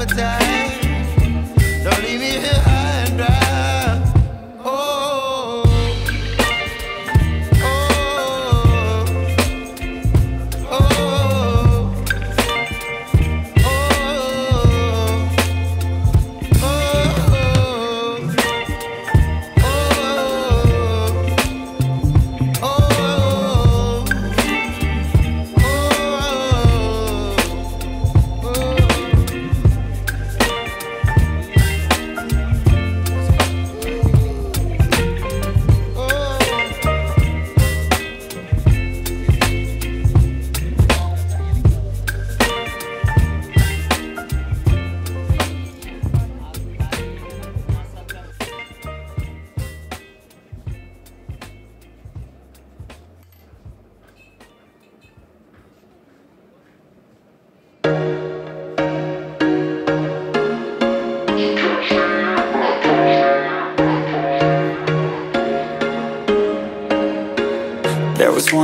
Appetite.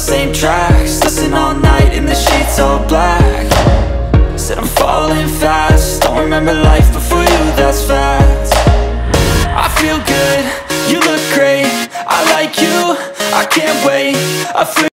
same tracks Listen all night in the sheets all black. Said I'm falling fast Don't remember life before you, that's fact I feel good, you look great I like you, I can't wait I feel